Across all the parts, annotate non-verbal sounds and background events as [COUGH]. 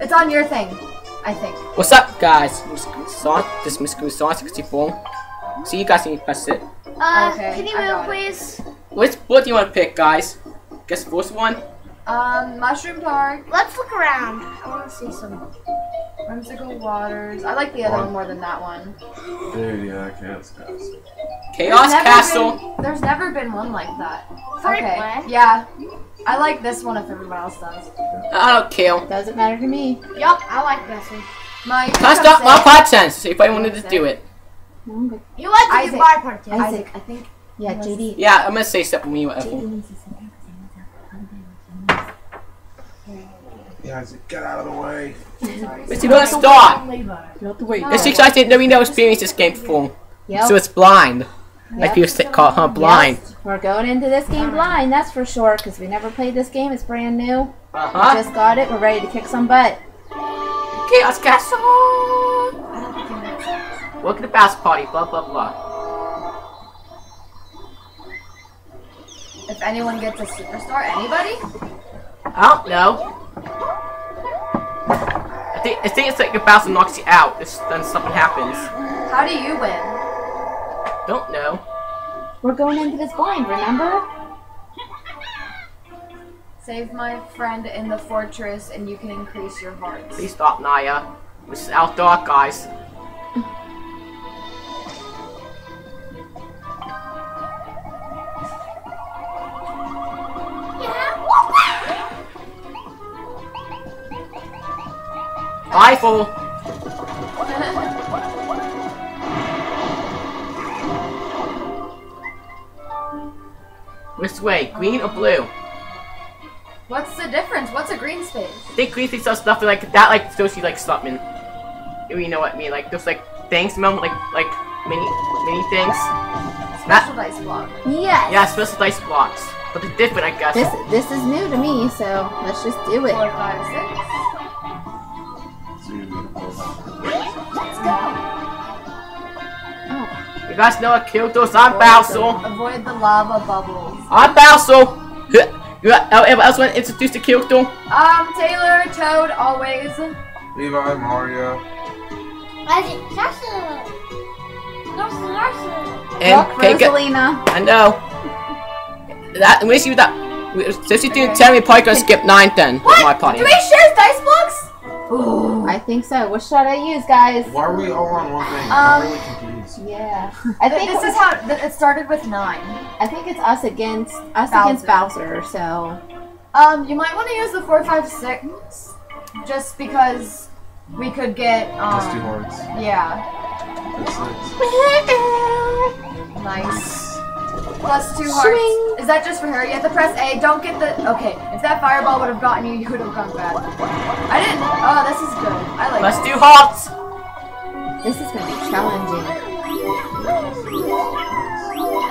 It's on your thing, I think. What's up, guys? Sonic, this is Mr. Sonic 64. See you guys when you press it. Uh, Okay, can you move, please? Which what do you want to pick, guys? Guess the first one. Um, Mushroom Park, Let's look around. I want to see some. Whimsical Waters. I like the other one more than that one. Dude, yeah, I can't. Chaos never Castle. been- there's never been one like that. Free okay. play. Yeah. I like this one if everyone else does. I don't care. Doesn't matter to me. Yup, I like this one. My Can I stop my podcast see if I wanted to do it? You like the Isaac. goodbye part, too. Isaac, I think Yeah, JD. Yeah, I'm gonna say something when you whatever. JD needs to sit down 'cause he needs to- Yeah, Isaac, get out of the way. Let's see, let's start. You don't have to wait. Let's see, I didn't know we never experienced this game before. Yep. So it's blind. Like Yep. people say, call her blind. Yes, We're going into this game blind, that's for sure, because we never played this game. It's brand new. Uh We just got it. We're ready to kick some butt. Chaos Castle. Welcome to Bass Party. Blah blah blah. if anyone gets a superstar, anybody? I don't know. I think I think it's like the Bowser knocks you out. If then something happens. How do you win? Don't know. We're going into this blind, remember? Save my friend in the fortress and you can increase your hearts. Please stop, Naya. This is outdoor, guys. Rifle. Which way? Green or blue? What's the difference? What's a green space? I think green things does stuff like that, like shows you like something. If you know what I mean, like those like things, remember, like like mini mini things. Special dice block. Yes. Yeah, special dice blocks, but they're different, I guess. This this is new to me, so let's just do it. Four, five, six. So you need to pull out. Let's go. Oh, You guys know what killed those? I'm Bowser. Avoid the lava bubbles. I'm Bowser. [LAUGHS] You got anyone else want to introduce the Kyoto? Um, Taylor, Toad, always. Levi, Mario. Isaac, Sasha. Narsa, Narsa. And look, okay, good. Rosalina. I know. That when you that. Since you didn't tell me, probably gonna skip nine then. With my party. Do we share dice blocks? Ooh. I think so. What should I use, guys? Why are we all on one thing? Um, I'm really confused. Yeah, I think This is how th- it started with nine. I think it's us against us Bowser. against Bowser. So Um, you might want to use the four, five, six, just because we could get um. Just two hearts. Yeah, [LAUGHS] nice. Plus two hearts. Swing. Is that just for her? You have to press A. Don't get the. Okay, if that fireball would have gotten you, you would have gone bad. I didn't. Oh, this is good. I like. Let's it. do hearts. this is gonna be challenging.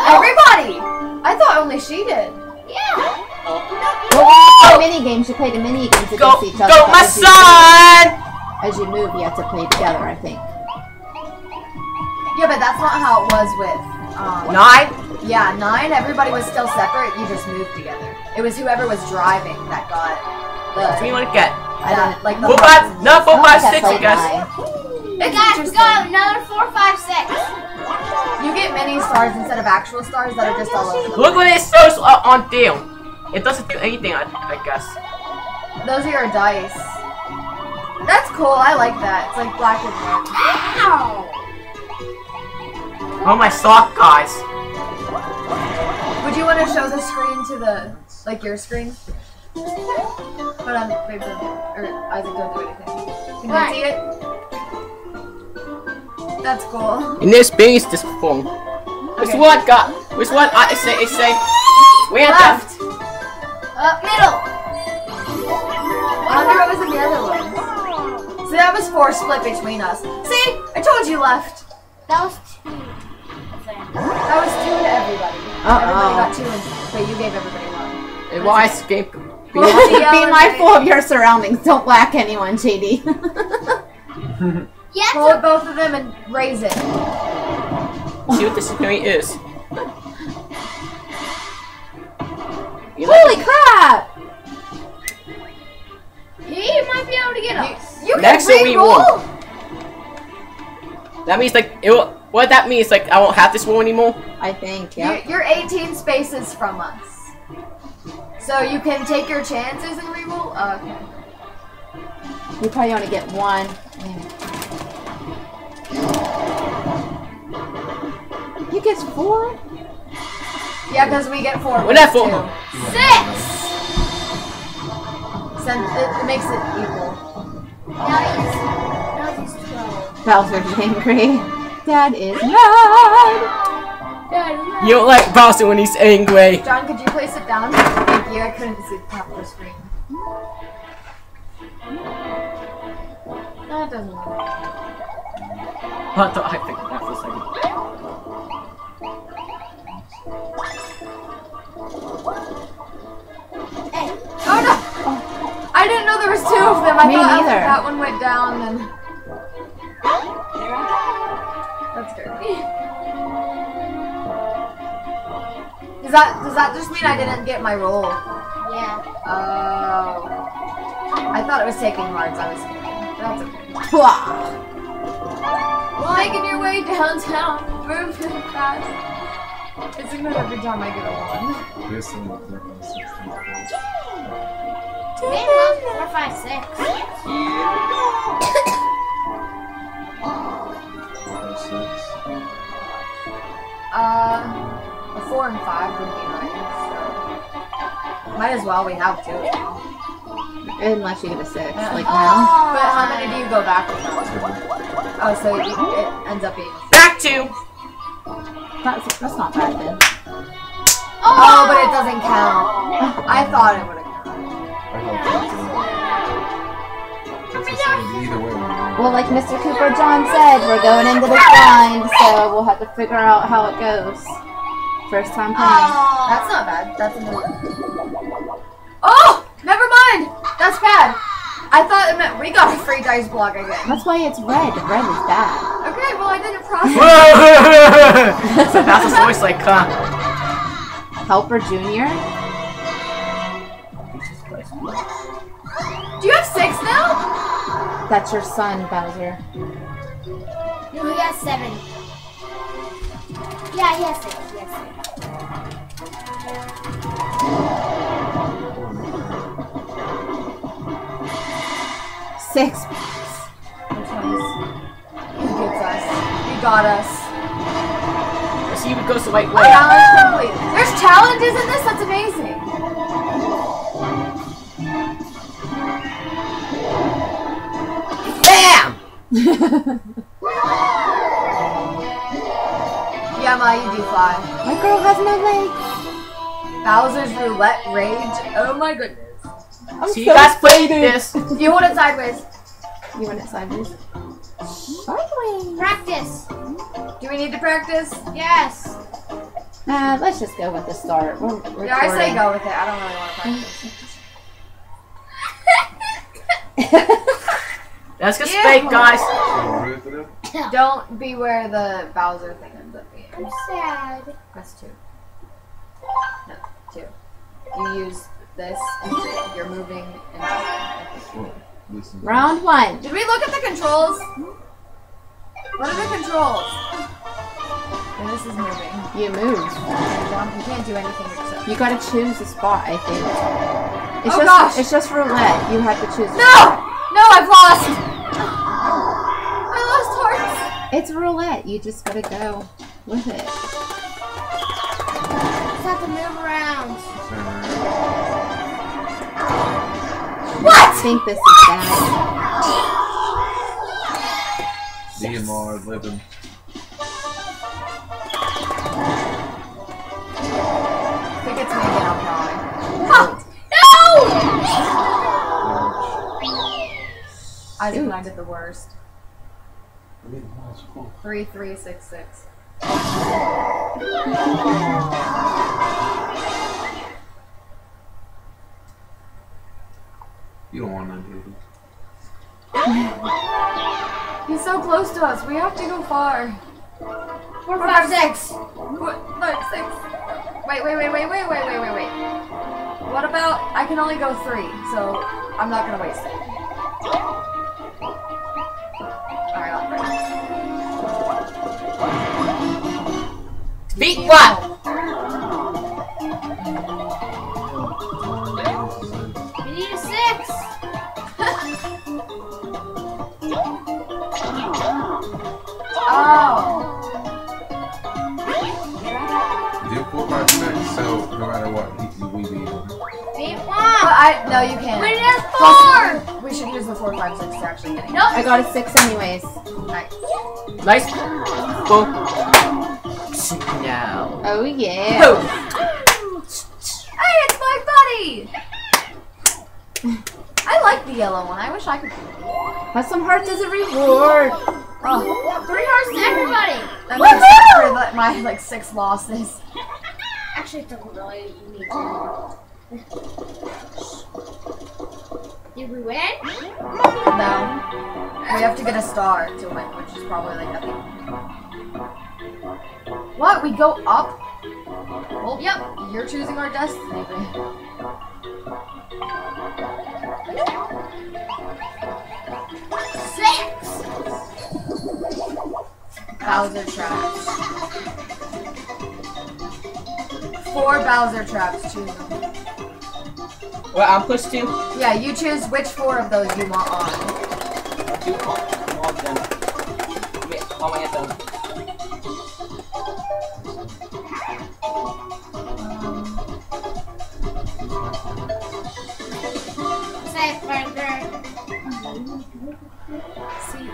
Everybody! I thought only she did. Yeah. Well, you mini games, you play the mini games against Go, each other. go, my as you- son! As you move, you have to play together. I think. Yeah, but that's not how it was with. Um, Nine. Yeah, nine. Everybody was still separate. You just moved together. It was whoever was driving that got What do you the. want to get? I don't. like the Four, hearts five, and no, stuff. four, I five, don't think six, I played guess. Nine. It's Guys, interesting. go. Another four, five, six. You get many stars instead of actual stars that are just all over Look what it says uh, on deal. It doesn't do anything, I, I guess. Those are your dice. That's cool. I like that. It's like black and white. Ow. Oh my sock, guys. Would you want to show the screen to the like your screen? Hold on, wait, wait, or Isaac, don't do anything. Can Right. you see it? That's cool. In this base, this phone. Which Okay. one got? Which one? I say, I say. Where Left. Up middle. I wonder what was in the other one. So that was four split between us. See, I told you left. That was two. That was two to everybody. Uh-oh. Everybody got two, and but you gave everybody one. And why escape? Be, Yeah, be mindful of your surroundings. Don't whack anyone, JD. [LAUGHS] Yeah. Hold both of them and raise it. See what this scenery is. You like- Holy crap! He He might be able to get us. You can Next one we re-roll? That means like it will, what that means like I won't have this roll anymore. I think, You- yeah. You're 18 spaces from us. So you can take your chances and re-roll? Oh, okay. You probably only get one. Yeah. You get four? Yeah, because we get four. What that wins, for? too. Six. Sen- it, it makes it equal. Now he's, now he's 12. Bowser's angry. Dad is mad. Dad, You don't like Bowser when he's angry. John, could you place it down? Thank you. I couldn't see the top of the screen. That doesn't work. What the I think that for a second. Hey, Oh no! I didn't know there was two of them. I Me thought neither. that one went down and. That's dirty. Does that does that just mean I didn't get my roll? yeah. Oh. I thought it was taking hearts. I was. That's okay. Pwah. Making your way downtown, move really fast. It's a good every time I get a one. This one, four, five, six, seven, eight. Game love four, five, six. Four, five, six. Uh, a four and five would be nice. So. Might as well. We have two. now. Unless you get a six, Yeah. like now. But how many do you go back with? Oh, so it, it ends up being. Back to That's, that's not bad then. Oh, oh but it doesn't count. I thought it would have counted. That's it. That's the same either way. man. Well, like Mr. KoopaJohn said, we're going into the blind, so we'll have to figure out how it goes. First time playing. That's not bad. That's another. Oh, never mind. That's bad. I thought it meant we got a free dice block again. That's why it's red. Red is bad. Okay, well I didn't [LAUGHS] process. so that's his voice like huh. Helper Junior? Do you have six now? That's your son, Bowser. No, he has seven. Yeah, he has six. He has six. Six. Which one is? You gets us. He got us. See if it goes the right oh, way. Challenge complete. There's challenges in this. That's amazing. Bam! [LAUGHS] Yeah, Ma, you do fly. My girl has no legs. Bowser's Roulette Rage. Oh my goodness. I'm So [LAUGHS] you guys played this. You hold it sideways. You want it sideways? Sideways. Practice. Do we need to practice? Yes. Nah, let's just go with the start. We're recording. Yeah, I say go with it. I don't really want to practice. [LAUGHS] Let's get Yeah. fake, guys. So, ready for that? Don't be where the Bowser thing ends up being. I'm sad. Press two. No, two. You use this and. You're moving and Well, listen. Round one. Did we look at the controls? What are the controls? And this is moving. You move. You can't do anything except. You gotta choose a spot, I think. It's Oh, just gosh. it's just roulette. You have to choose No! No, I've lost! I lost hearts! It's roulette. You just gotta go with it. Just have to move around. What? I think this is bad. DMR living. I think it's gonna get out No! I think I the worst. Three, three, six, six. You don't want that, dude. He's so close to us. We have to go far. Four, five, six. What? Five, six. Wait, wait, wait, wait, wait, wait, wait, wait, wait. What about? I can only go three, so I'm not gonna waste it. Alright, I'll break. Beat what? Oh! Do four, five, six, so no matter what, we, we beat him. Beat But one. I, no, you can't. We need a Plus, four. we should use the 4, 5, 6 to actually get it. Nope. I got a six anyways. Nice. Nice. Boom. No. Oh yeah. Boom. Hey, it's my buddy! I like the yellow one. I wish I could. Have some hearts as a reward. Oh, Three hearts to everybody. that makes for my like six losses. [LAUGHS] Actually, it doesn't really need to. Did we win? No. We have to get a star to win, which is probably like nothing. What? We go up? Well, yep. You're choosing our destiny. Six. Bowser traps. Four Bowser traps. Choose them. Well, I'm pushed two? Yeah, you choose which four of those you want on. Do all, all of them. I mean, all my.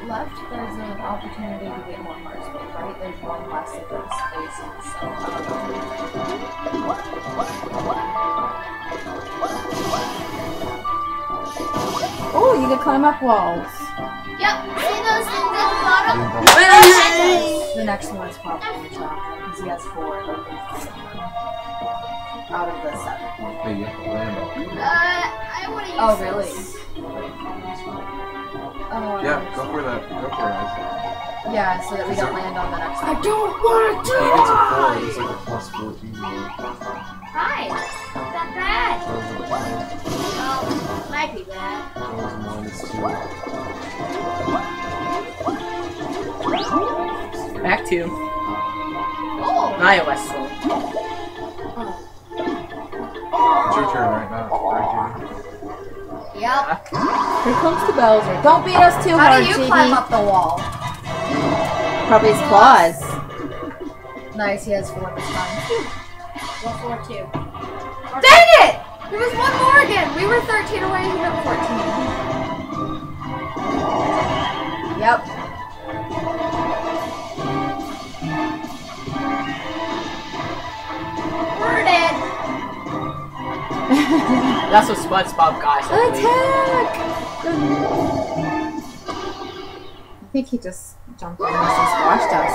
Left, there's an opportunity to get more hearts, but right, there's one less of those spaces, so I don't know. Oh, you can climb up walls. Yep. See those things at the bottom? The next one is probably chocolate, because he has four out of the seven. Hey, you have to land. Uh, I want to use Oh, really? this. Oh, Yeah, go for that. Go for it. Yeah, so that we don't land on the next one. I don't want to! He gets a four, it's like a plus 14. Hi. Not bad. Well, might be bad. Those minus two. Back to Oh. iOS. It's your turn right now, right, Judy? Yep. Here comes the Bowser. Don't beat us too How hard, do you Jiggy. climb up the wall? Probably his claws. Nice, he has four this time. One, four, two. Dang it! There was one more again! We were 13 away, he got 14. Yep. [LAUGHS] That's what SpongeBob guys. I believe. Attack! I think he just jumped on us and squashed us.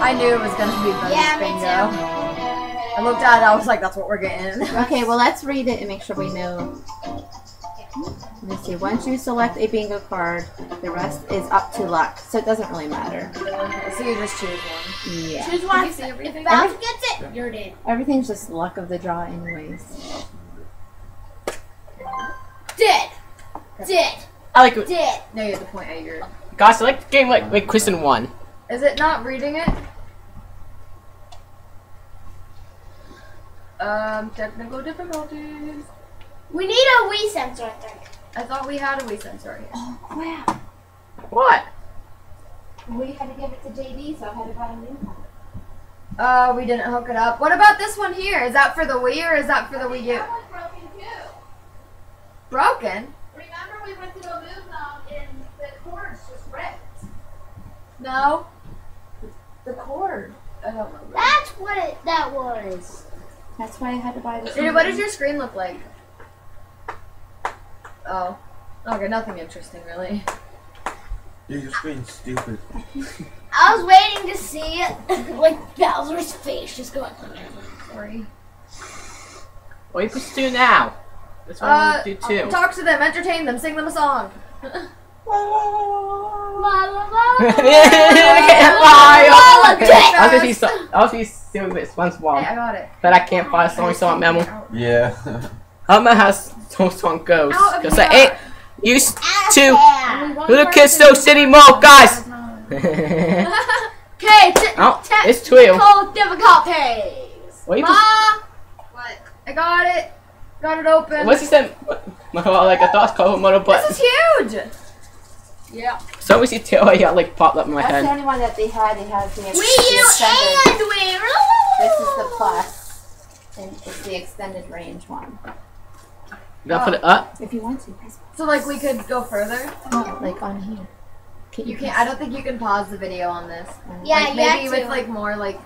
I knew it was gonna be bonus Yeah, me bingo. I looked at it, I was like, that's what we're getting. Okay, well let's read it and make sure we know. Let's see. Once you select a bingo card, the rest is up to luck, so it doesn't really matter. so you just choose one. Yeah. Choose one. Can you see everything? If Bowser gets it, you're dead. Everything's just luck of the draw, anyways. Dead. Dead. I like it. Dead. No, you have the point at your. Guys, I like the game like like Kristen won. Is it not reading it? Um, technical difficulties. We need a Wii sensor, I think. I thought we had a Wii sensor here. Oh crap! What? We had to give it to JD, so I had to buy a new one. Uh, we didn't hook it up. What about this one here? Is that for the Wii or is that for the Wii U? broken too. Broken? Remember we went to go move them and the cords just ripped. No. The cord. I don't remember. That's what it, that was. That's why I had to buy this. Dude, what does your screen look like? Oh. Okay, nothing interesting really. Yeah, your being stupid. I was waiting to see [LAUGHS] like Bowser's face just going. Sorry. What are you supposed to do now? That's what Uh, I'm do too. talk to them, entertain them, sing them a song. I was Dick. gonna be I was gonna be silly with Hey, I got it. but I can't find a song so I'm memo. Yeah. [LAUGHS] I'm gonna have some song goes. Out of Cause I ain't used to Yeah. One who the kids person. so city more guys. [LAUGHS] Okay, oh, it's two. technical difficulties. What you Ma, What? I got it. Got it open. What's he said? Well, like I thought it's called motor, but This is huge. Yeah. so we see tail yeah like popped up in my That's the only one that they had. They had the, Wii the U extended. and Wii. This is the plus, and it's the extended range one. You gotta put oh. it up. If you want to, press So like we could go further. no, like on here. Can You can't. I don't think you can pause the video on this. Mm. Yeah, like, you maybe have with to. like more like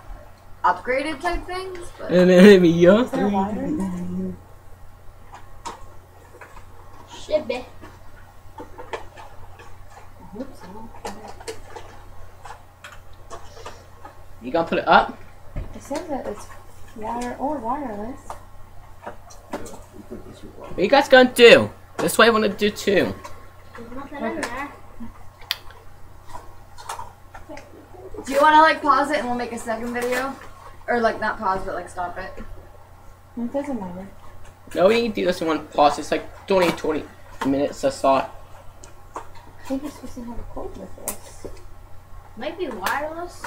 upgraded type things. But And then me, yeah. Is water in? Should be. I hope so. You gonna put it up? It says that it's water or wireless. What are you guys gonna do? This way I wanna do too. There's nothing in there. do you want to like pause it and we'll make a second video, or like not pause but like stop it? It doesn't matter. No, we can do this in one pause. It's like 20, 20 minutes. I saw. I think you're supposed to have a cord with this. Might be wireless.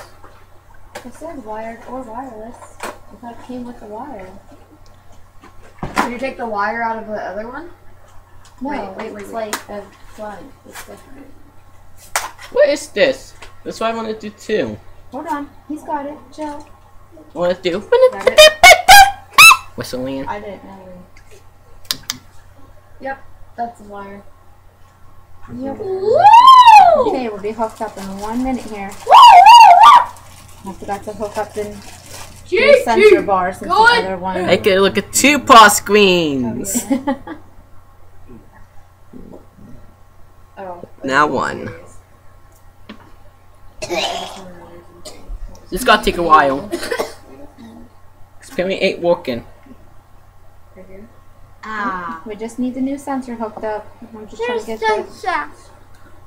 It said wired or wireless. I thought it came with the wire. Can you take the wire out of the other one? No, Wait, wait, wait, it's wait. like a plug. It's different. What is this? That's what I wanna do too. Hold on, he's got it. Chill. I wanna do whistling. I didn't know. Yep, that's the wire. Yep. Woo! Okay, we'll be hooked up in one minute here. Woo! I forgot to hook up the new sensor bar since the other one. I can look at two pause screens. [LAUGHS] Oh. [LAUGHS] Now one. This gotta take a while. [LAUGHS] Apparently ain't working. Ah. we just need the new sensor hooked up. I'm just trying to get the,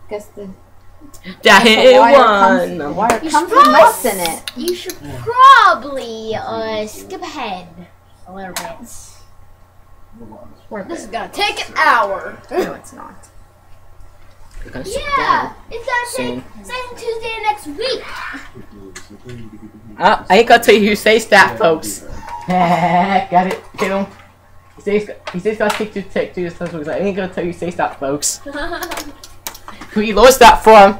guess the, That the hit wire comes, one. wire You comes should with probably nuts in it. You should probably uh, skip ahead a little bit. This is gonna take an hour. No, it's not. We're gonna sit Yeah, it's gonna Soon. take second Tuesday next week. Uh, I ain't gonna tell you who says that, folks. [LAUGHS] Got it. Kill him. He says he says gotta take two take two. So I ain't gonna tell you who says that, folks. [LAUGHS] [LAUGHS] We lost that from.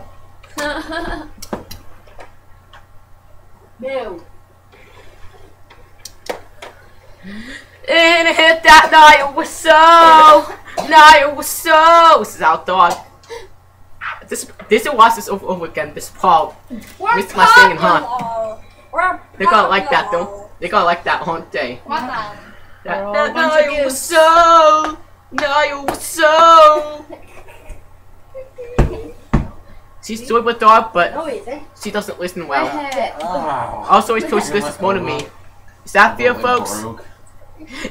no. And it hit that night it was so night it was so this is our dog. This this will watch this over over again, this Paul. We're Missed my singing, huh? popular. They're gonna like that popular. though. They're gonna like that, aren't they? What the? That, that a night of was so night it was [LAUGHS] so She's joy with dog, but Oh, is it? she doesn't listen well. hit. Oh. Also, he's supposed to listen more to me. Is that fair, folks? Broke.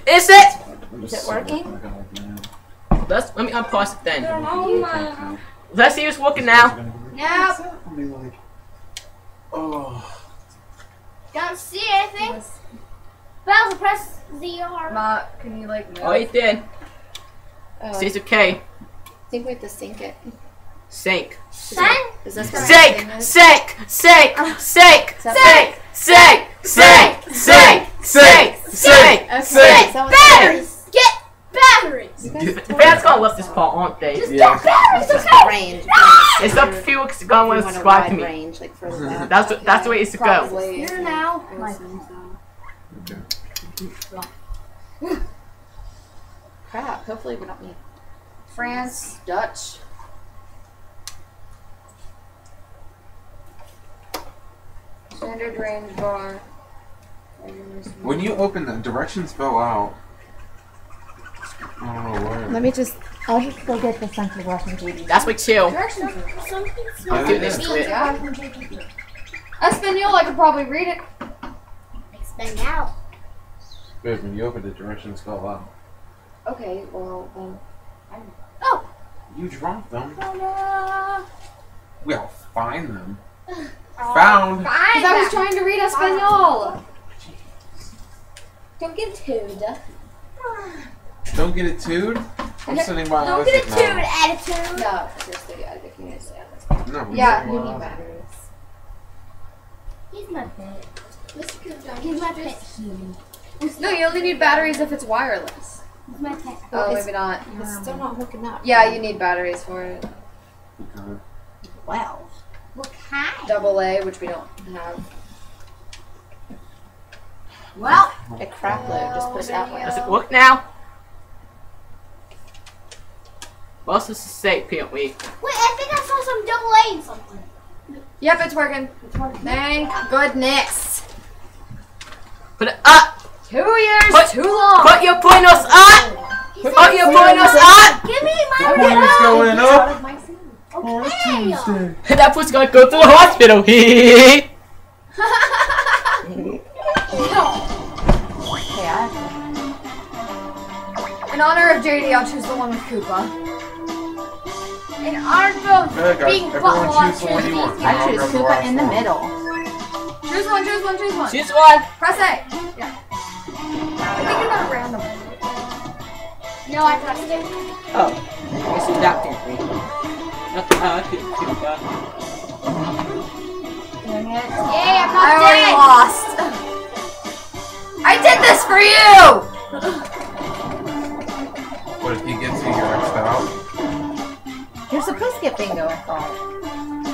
Is it? Is it working? Let's let me unpause it then. Oh. Let's see who's working now. Nope. Oh. Don't see anything. Bowser, press ZR. Ma, can you like oh, move? Oh, he did. Oh, Stays okay. I think we have to sync it. Sink. Son? Is this what Sink! everything is? Sink! Sink! Sink! Is that Sink! Sink! Sink! Sink! Sink! Sink! Okay, Sink! is that what that is? Batteries! Get batteries! You guys The told fans me. gonna love this part, aren't they? Just Yeah. get batteries, It's just okay? the range. if It's up to you because you're gonna you want to want a subscribe to wide me. range, like further back. That's what, that's the way it's to go. Probably. Here now. I would assume so. Okay. Crap. Hopefully we don't need. France, Dutch. Standard range bar. When you open the directions spell out. I don't know where. Let me just. I'll just go get the sensor bar from JD. That's my two. Directions. Something I'll do this smells to it. Yeah. Espanol, I could probably read it. Expand out. Good, when you open the directions spell out. Okay, well then. I'm... Oh! You dropped them. Because We'll find them. [LAUGHS] Found. I was trying to read Espanol. Don't get tooed. Don't Don't get it tooed. I'm sitting by Don't get a tune attitude. No, seriously, I think you need to stay on. No, Yeah, you need batteries. He's my pet. He's my pet. No, you only need batteries if it's wireless. He's my pet. Oh, maybe not. It's still not hooking up. Yeah, you need batteries for it. Wow. What kind? Double A, which we don't have. Well, A crap load. Just put it that way. Does it work now? What's this to say, can't we? wait, I think I saw some double A in something. Yep, it's working. Thank goodness. Put it up! Two years Put- too long. Put your pointers up! He Put your pointers up! Give me my The pointer's remote. going up. Okay. [LAUGHS] That foot's gonna go to the hospital. Hee Okay, I have In honor of JD, I'll choose the one with Koopa. In honor of Good, guys. being Everyone butt choose the one you want. I choose grab Koopa in the one. middle. Choose one, choose one, choose one. Choose one. Press A. Yeah. I think you got a random. No, I pressed it. Oh, I guess it's that can't be. Not the, Koopa. Koopa. Dang it. Yay, I'm I not already dead. lost. I did this for you! What if he gets you, you're X'd out? You're supposed to get bingo, I thought.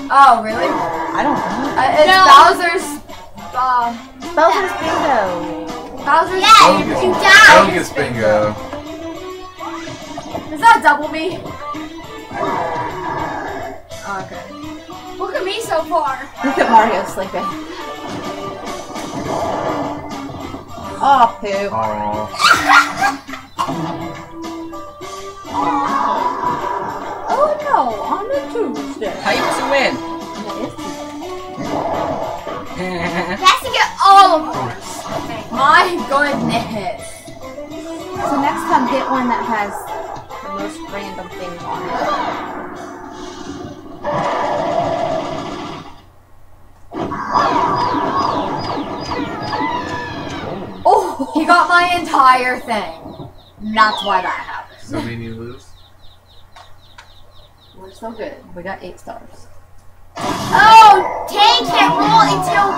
Oh, really? I don't know. Uh, it's No. Bowser's. Uh, Bowser's bingo. Bowser's. Yeah, Don't you get- died. Don't get bingo. Does that double me? Oh, okay. Look at me so far. Look at Mario sleeping. Oh, poop. Aww. Oh no, on a Tuesday. How you supposed to win? He has to get all of ours. My goodness. So next time, get one that has the most random thing on it. Oh, he got my entire thing. That's why that happened. Does that mean you lose? We're so good. We got eight stars. Oh, Tay can't roll until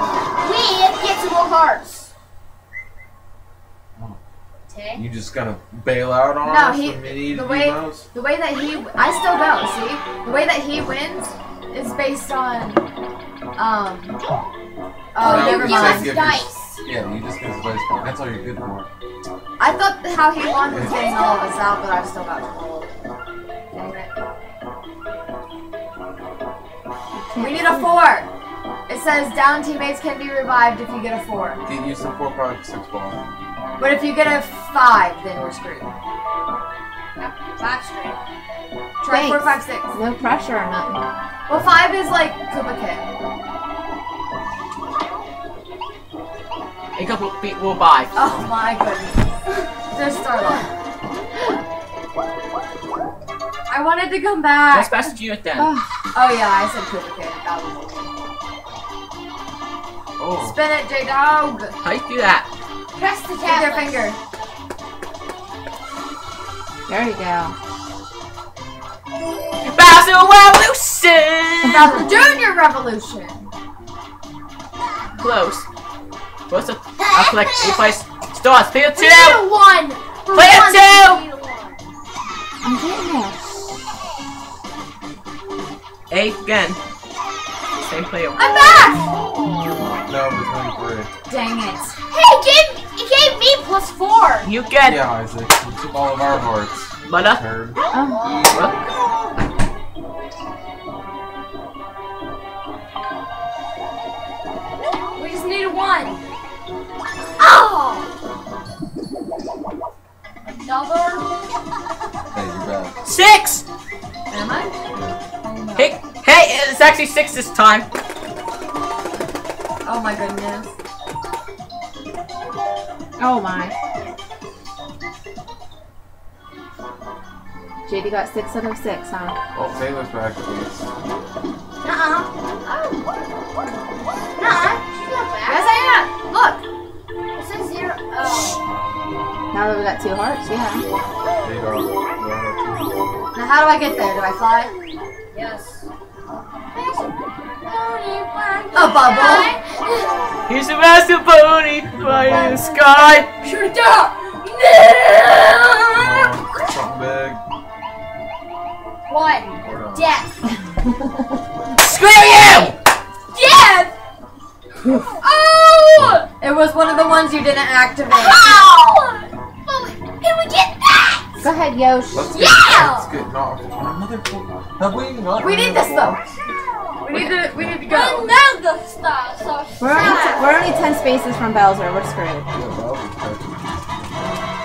we get to roll hearts. You just gonna bail out on No, us he- we the way-? The way that he, I still go. See, the way that he wins is based on, um. Oh, No, never you mind. dice. Yeah, you just us dice point. That's all you're good for. I thought how he won was getting all of us out, but I've still got to roll. Dang it. We need a four. It says down teammates can be revived if you get a four. Get you some four, five, six ball. But if you get a five, then we're screwed. Five straight. Try four, Thanks. five, six. No pressure or nothing. Well, five is like Koopa Kid. A couple feet will buy. Oh my goodness. There's Starlight. I wanted to come back. Just best you at then. Oh yeah, I said Koopa Kid. That was it. Oh. Spin it, J Dog. How do you do that? Press the With your finger. There you go. Bowser Revolution! Bowser Junior Revolution. Close. Close to. I'll collect a place. Stars. Player We need two! a one. For Player one, two! we need a one. I'm getting there. A again. Same player. I'm back. No, there's only three. Dang it. Hey, plus four. You get Yeah, Isaac. You took all of our hearts. butter. Turd. Oh, oh. We just need a one. Oh! Another. Hey. Six! Am I? Hey, hey, it's actually six this time. Oh my goodness. Oh my. JD got six out of six, huh? Oh, Taylor's back at least. Nuh-uh. Nuh-uh. She's not back. Yes, I am. Look. It says zero. Oh. Now that we got two hearts, yeah. Eight off. Yeah, Now how do I get there? Do I fly? Yes. A bubble. [LAUGHS] He's a master pony flying in the sky. Shoot it down! two. Something big. One. Death. Screw you! Death! oh! It was one of the ones you didn't activate. Oh! Oh, can we get that? Go ahead, Yosh. Let's get, Yeah! let's get not another. Have we not? We need this though. We need to. We need to go. Another star, so We're only, t- we're only 10 spaces from Bowser. We're screwed.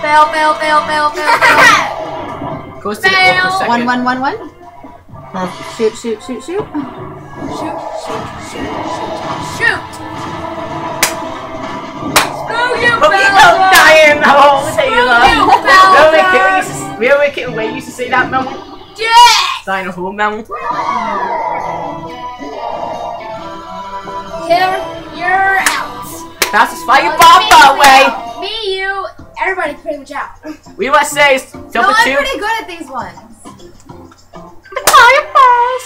Fail, fail, fail, fail, fail, fail. Goes to the for a second. One, one, one, one. Huh. Shoot, shoot, shoot, shoot. shoot, shoot, shoot, shoot, shoot! Screw you, Pokey Bowser! don't die in the hole, Taylor. you, Remember Bowser! Kitten used to, remember Kitten Way used to say that, Mel? Death! Die in a hole, Mel? Taylor, you're out. Fastest fire Uh, bomb me, that way. Me, you, everybody's pretty much out. [LAUGHS] We must say, jump No, for I'm two. pretty good at these ones.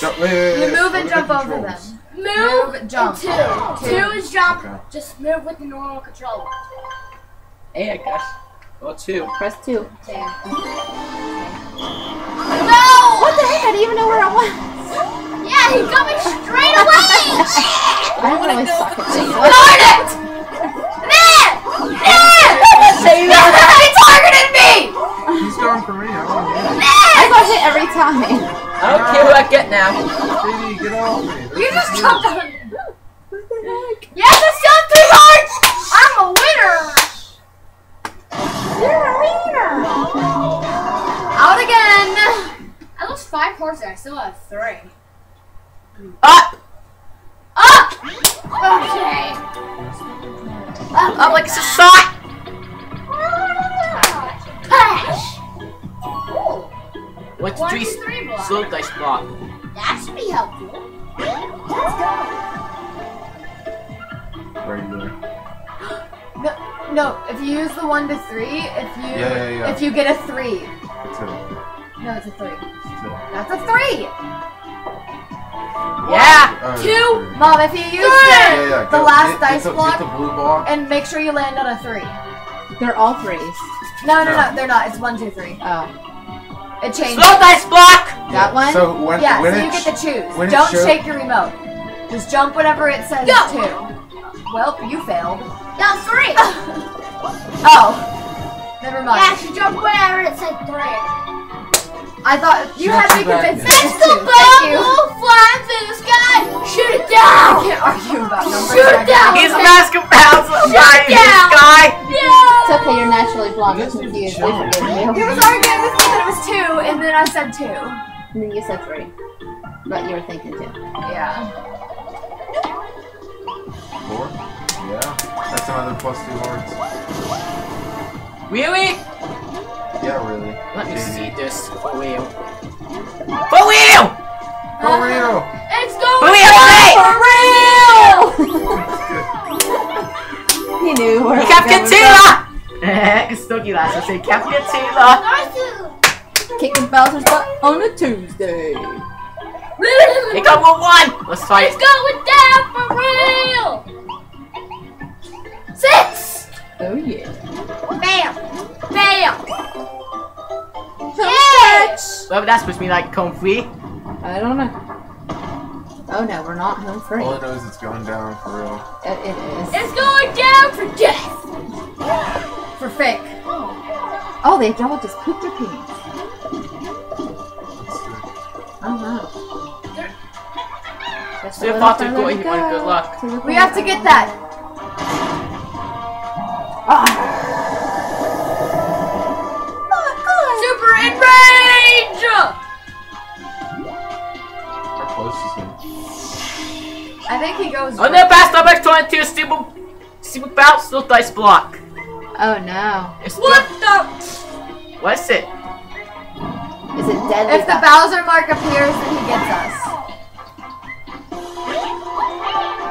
Jump, wait, wait, You move and are the jump over them. Move, Move, jump. and two. Two is jump. Okay. Just move with the normal controller. Hey, I guess. Or two. Press two. No! What the heck? I didn't even know where I was. Yeah, he got me straight away! [LAUGHS] I really suck at [LAUGHS] this. Darn it! Man! Man! He targeted me. He's going for me. I want to I got hit every time. I don't care who I get now. Baby, get off me. You just jumped on. Yes, it's done three hearts! I'm a winner! You're a winner. Out again. I lost five hearts and I still have three. Up! Up! Oh, okay. Up like it's a sock! Pash! What's One, three two, three block. slow dice block? That should be helpful. Let's go. Regular. No, no. If you use the one to three, if you Yeah, yeah, yeah. if you get a three, Two. no, it's a three. Two. That's a three. Yeah! Two. three. Mom, if you use Yeah, the, yeah, the go. last get, dice get the, block the blue block. and make sure you land on a three. They're all threes. No, no, No. no, they're not. It's one, two, three. Oh. It changes. Slow dice block! That one? So when, Yeah, when so it you get to choose. Don't shake your remote. Just jump whenever it says Go. two. Well, you failed. No, three! [LAUGHS] Oh. Never mind. Yeah, she jumped whenever it said three. I thought you She had got me you back. convinced it It's was the two. Thank bubble flying through the sky! Shoot it down. I can't argue about numbers. Shoot right down. now. He's Master Bowser flying in the down. sky! Yeah! It's okay, you're naturally blonde You and guys need to confused. chill. We forgive He you. was arguing with me that it was two, and then I said two. And then you said three. But you were thinking two. Yeah. Four? Yeah. That's another plus two words. Really? Yeah, really. Let me see this. For real. For real! For real! It's going For real, hey! [LAUGHS] He knew where Captain it was going. Tila! Snooky lass, I say Captain Tila! Kicking Bowser's butt on a Tuesday. They got one one! Let's fight It's going down for real! Six! Oh yeah. Bam! Bam! Yes! Whatever that's supposed to be like come free. I don't know. Oh no, we're not home free. All I know is it's going down for real. It, it is. It's going down for death! For fake. Oh, they all just pooped their pants. Let's see. Oh no. Just Still let thought it to go, go, you want good luck. We have to get that. Ah. Super enrage! How close is he? I think he goes. On the best of X 22 stupid stupid bounce slow dice block. Oh no. It's What the? What's it? Is it deadly? If the Bowser mark appears, then he gets us.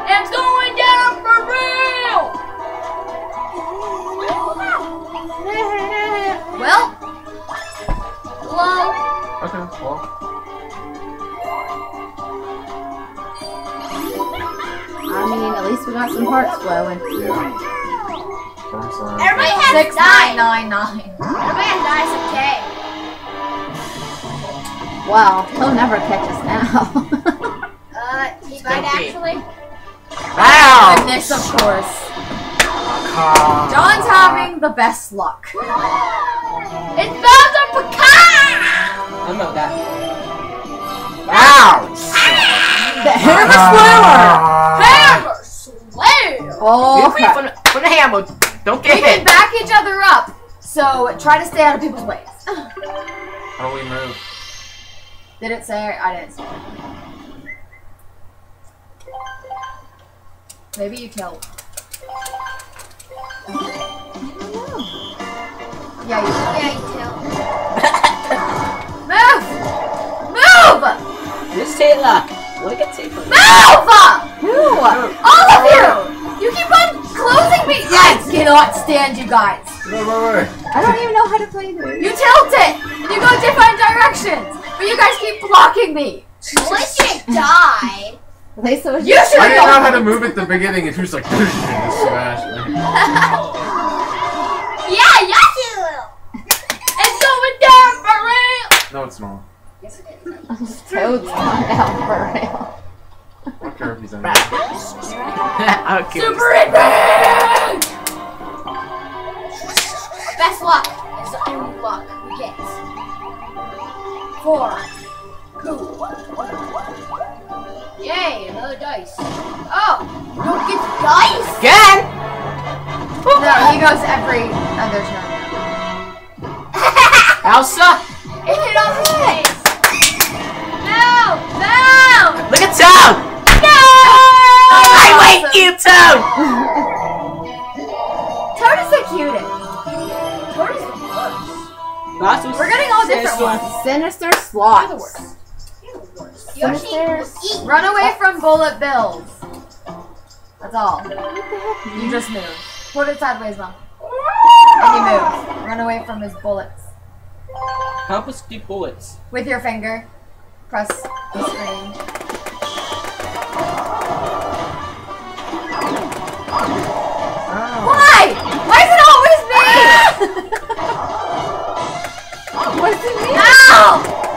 It's going Well, Hello. Okay, well. I mean, at least we got some hearts flowing. Yeah. Farm sign. Everybody has Six nine. nine nine nine. Everybody has nine except Kay. Well, he'll never catch us now. Uh, he Still might deep. actually. Wow! Goodness, of course. John. John's having the best luck. It's Bowser Pecan! I know that. Wow! the hammer slower! Hammer Slayer! Oh, Feel free from, the- from the hammer. Don't We get can hit. back each other up. So try to stay out of people's ways. How do we move? Did it say? I didn't say. it. Maybe you killed. Yeah, you did. Yeah, you too. Move! Move! This Taylor. Look at Taylor. Move! Who? All of you! You keep on closing me! I cannot stand you guys. I don't even know how to play this. You tilt it! And you go different directions! But you guys keep blocking me! At least you died. Lisa was You just should I didn't know how to move at the beginning, and she was like, and just smashed me. Yeah, yes you will. It's going down for real! No, it's not. Yes, it is. [LAUGHS] Toad's gone down for real. I don't care if he's in okay. Super advance! Best luck is the only luck we get. Four. Two. Yay, another dice. Oh, don't get dice? Again! No, he goes every other turn. [LAUGHS] Elsa! It hit on his face. No, no, Look at Toad! no! I wait you, Toad! Toad is the cutest. What is the worst? We're getting all different Sinister. ones. Sinister You're the worst. You're the worst. Yoshi Sinister. Run away from bullet bills. That's all. Heck? You just move. Put it sideways, mom. And you move. Run away from his bullets. Help us do bullets. With your finger. Press the screen. Why? Why is it always me? [LAUGHS] What's it mean? Ow!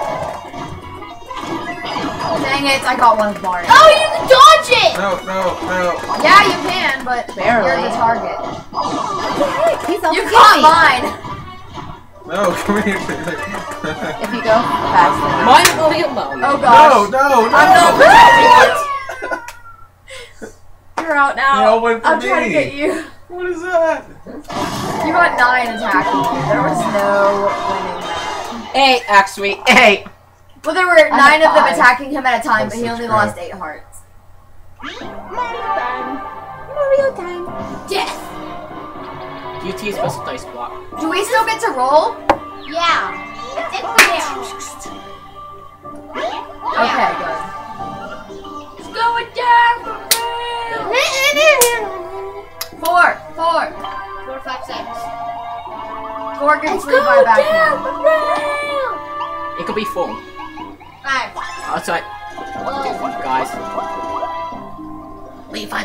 Dang it, I got one of Mario. Oh, you can dodge it! No, no, no. Yeah, you can, but Barely. you're the target. He's all You skinny. caught mine. No, [LAUGHS] come here. If you go fast enough. Mine really alone. Oh no, gosh. no, no. no! I'm not [LAUGHS] You're out now. You all went for I'm trying to get you. What is that? You got nine attacking. There was no winning that. Eight, actually. Eight. Well, there were nine of them attacking him at a time, That's but he only crap. lost eight hearts. Mario time. Death. UT is supposed to dice block. Do we still get to roll? Yeah. I think we do.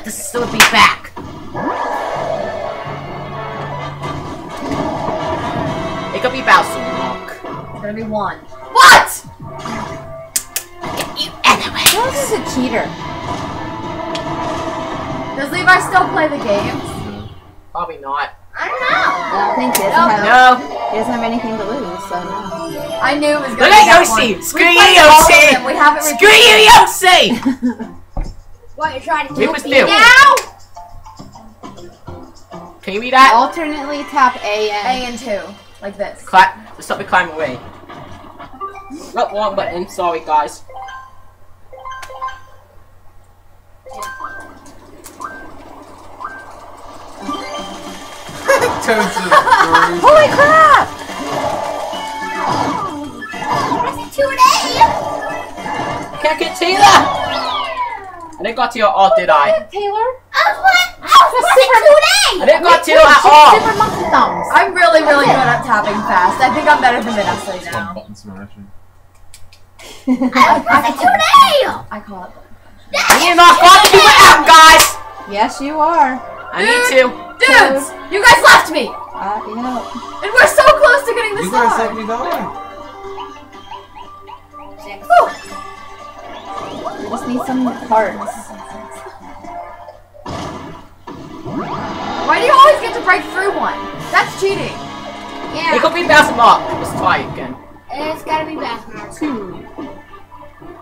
Levi, this is still be back. It could be Bowser. Look. It's gonna be one. What? You anyway. Bowser's a cheater. Does Levi still play the games? Probably not. I don't know. I don't think he doesn't, No. have, No. he doesn't have anything to lose, so no. I knew it was gonna at be that Yoshi. one. Screw we you, played all of Yoshi. We haven't Screw repeated- you, Yoshi! [LAUGHS] What, you're trying to It kill was me new. now? Can you read that? Alternately tap A and A and and two, like this. Clap. Stop me climbing away. Not one button. Sorry, guys. Toad's. Holy crap! Press two and A. Can't get Taylor. I didn't got to your alt, did I? Taylor? I was what? I was pressing two I and A. didn't got to at all. Super monkey thumbs. I'm really, really good at tapping fast. I think I'm better than Vanessa Stop now. button smashing. [LAUGHS] I got it today! I call it. I need to knock all the people out, guys! yes, you are. I need to. Dudes, you guys left me, Uh, yeah. and we're so close to getting the You guys star. let me die. We just need some parts. Why do you always get to break through one? That's cheating. Yeah. It could be bouncing off. Let's try it again. it's gotta be bathroom. Two.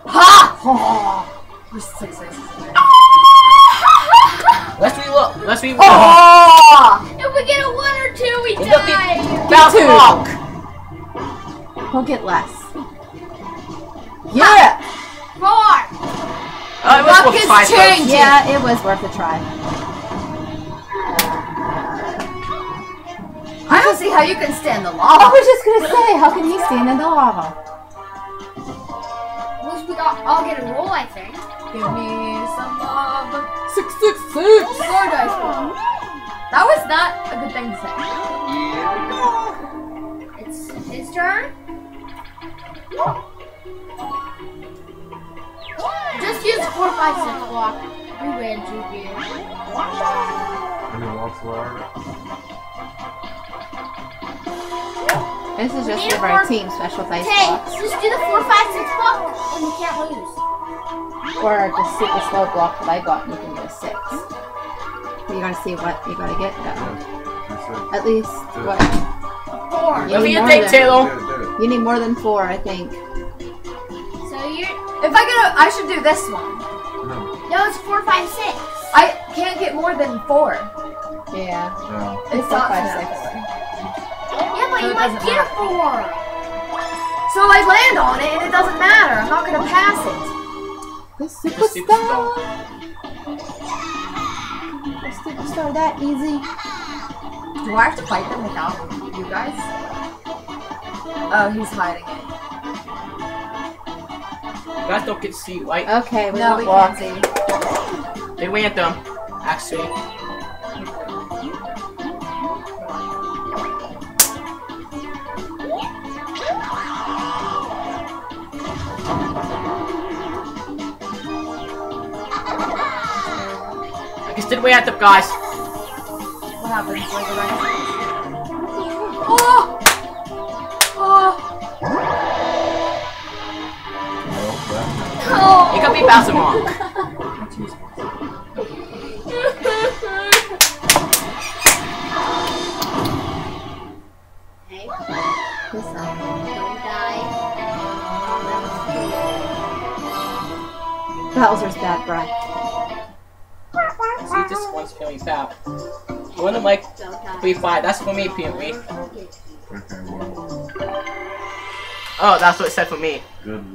Ha! Oh. We're six aces in there. Let's relook. Let's relook. Oh! [LAUGHS] If we get a one or two, we be die. bouncing two. off. We'll get less. Yeah! Four. Oh, uh, it was Luck worth is trying, changing. Yeah, it was worth a try. I don't see how you can stand the lava. I was just gonna say, how can he stand in the lava? At least we got all get a roll, I think. Give me some love. Six, six, six! Four dice roll. That was not a good thing to say. It's his turn. Four, five, six block. We ran two here. And it walks loud. This is just Need for our team special dice Hey, blocks. just do the four, five, six block, and you can't lose. Or the super slow block that I got, and you can do a six. You gotta see what you gotta get done. At least, what? Four. You What do need you more think, than- Taylor? Do it, do it. You need more than four, I think. So you're If I get a, I should do this one. No. no, it's four, five, six. I can't get more than four. Yeah. No. It's It's not not five, five, six. Yeah, but So you it might doesn't get a four. So I land on it and it doesn't matter. I'm not gonna pass it. The superstar. superstar! The superstar that easy. Do I have to fight them without you guys? Oh, he's hiding it. You guys don't get to see, right? Okay, we No, won't we walk. can't see. They ran them, actually. I guess did we at them, guys. What happens? Where's the right? Oh! Oh! It could be bouncing off. Hey, This side. don't die. Bowser's bad breath. See, this one's feeling bad. One of my Don't die. three five. That's for me, PMV. Okay, well, Oh, that's what it said for me. good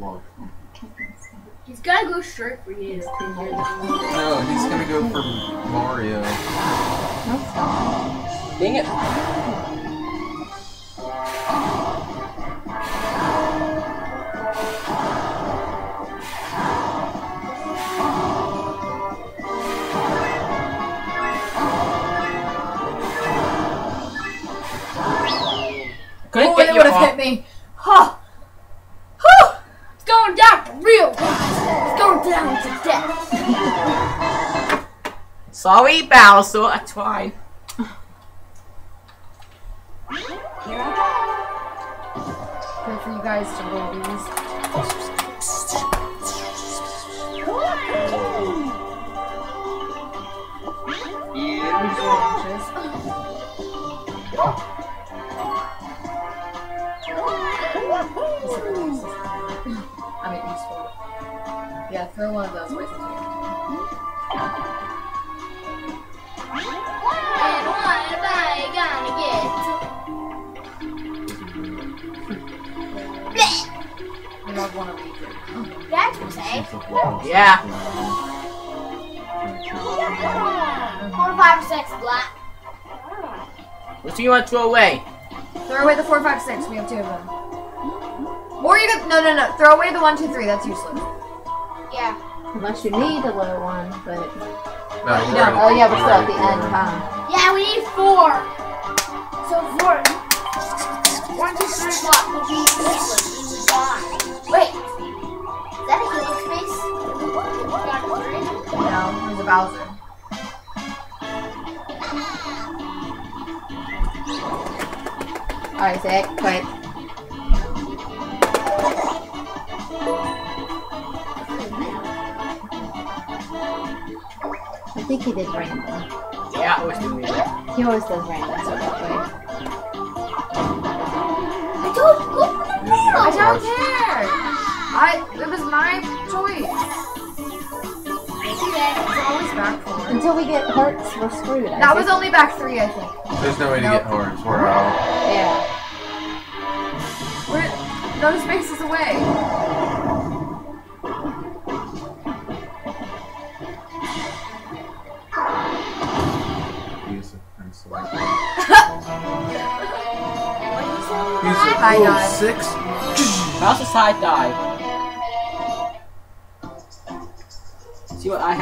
luck. He's gotta go straight for you. No, he's gonna go for Mario. Dang it. Couldn't Oh, get it would have hit me. Sorry, Bowser. I tried. Good for you guys to roll these. [LAUGHS] I mean. Yeah, throw one of those ways I gonna get? You have one of each. That's okay. Yeah. Four, five, six, black. What do you want to throw away? Throw away the four, five, six. We have two of them. Or you could no, no, no. Throw away the one, two, three. That's useless. Yeah. Unless you need a little one, but. No, You don't. Oh, yeah, we're still at the four. end, huh? Yeah, we need four. Bowser. Isaac, quick. I think he did random. Yeah, I was doing that. He always does random, so that way. I don't, go for the Yeah, I don't care. I it was my choice. Until we get hurts, we're screwed. That Isaac. was only back three, I think. There's no way to Nope. get horns. We're out. Yeah. We're those spaces away. Use a pencil. [LAUGHS] What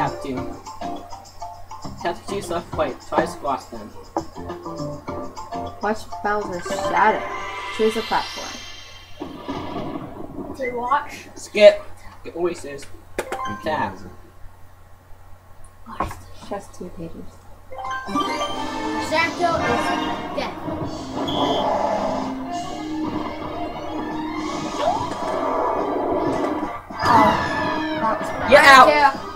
have to. Have to do stuff like try to squash them. Watch Bowser's shadow. Choose a platform. say? To watch. Skip. It always says tab. Watch. Just two pages. Santo is dead. That was bad. You're out.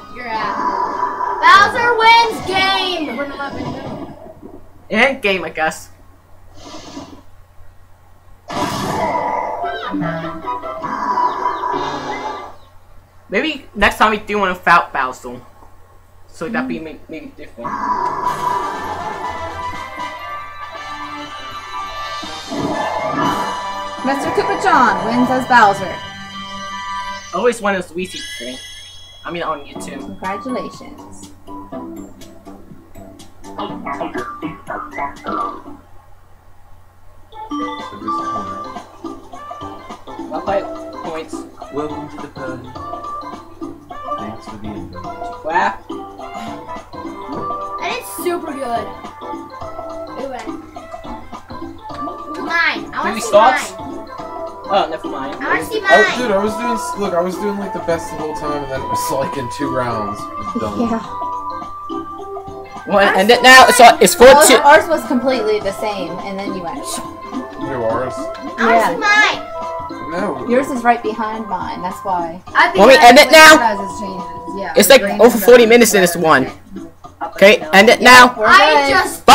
Yeah, you're out. Bowser wins game. Wouldn't let me know. And game, I guess. Maybe next time we do one without Bowser. So that'd be may- maybe different. Mr. KoopaJohn wins as Bowser. I always wanted a Luigi thing. I mean on YouTube. Congratulations. Welcome to the party. Thanks for the invite. Clap. And it's super good. It. Mine. I want to see starts? mine. Oh, never mind. I want to see Oh, mine. dude, I was doing look. I was doing like the best the whole time, and then it was like in two rounds. [LAUGHS] Done. Yeah. Well, and it now it's uh, it's four Ours, two. ours was completely the same, and then you went. Do ours? I want to mine. No. Yours is right behind mine. That's why. I think Want me end it now? you guys' changes, Yeah. It's like over 40 minutes in this one. Okay, end it now. I good. just